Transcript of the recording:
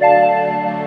Música